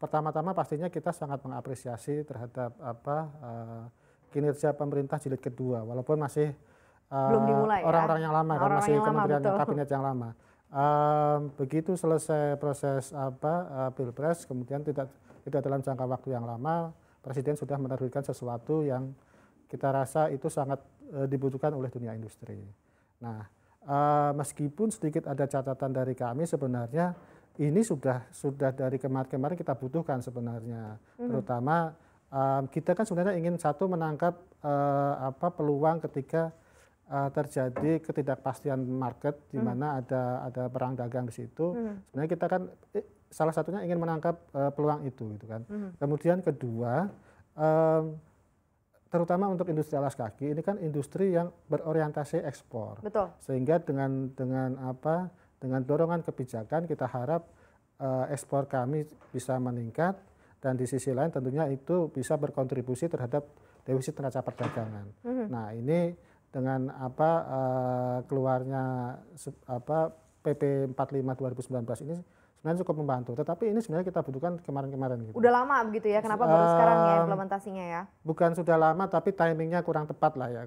pertama-tama pastinya kita sangat mengapresiasi terhadap apa uh, kinerja pemerintah jilid kedua, walaupun masih orang-orang uh, orang-orang ya? yang lama kan masih kementerian yang kabinet yang lama. Uh, begitu selesai proses apa uh, pilpres, kemudian tidak tidak dalam jangka waktu yang lama, presiden sudah menerbitkan sesuatu yang kita rasa itu sangat uh, dibutuhkan oleh dunia industri. Nah, uh, meskipun sedikit ada catatan dari kami sebenarnya ini sudah sudah dari kemarin-kemarin kita butuhkan sebenarnya, hmm. terutama um, kita kan sebenarnya ingin satu menangkap uh, apa peluang ketika uh, terjadi ketidakpastian market di mana hmm. ada ada perang dagang di situ. Hmm. Sebenarnya kita kan eh, salah satunya ingin menangkap uh, peluang itu, gitu kan. Hmm. Kemudian kedua, um, terutama untuk industri alas kaki ini kan industri yang berorientasi ekspor. Betul. Sehingga dengan dengan apa dengan dorongan kebijakan kita harap uh, ekspor kami bisa meningkat dan di sisi lain tentunya itu bisa berkontribusi terhadap defisit neraca perdagangan. Mm -hmm. Nah ini dengan apa uh, keluarnya apa PP 45 2019 ini sebenarnya cukup membantu. Tetapi ini sebenarnya kita butuhkan kemarin-kemarin. Gitu. Udah lama begitu ya? Kenapa baru uh, sekarang ya implementasinya ya? Bukan sudah lama, tapi timingnya kurang tepat lah ya.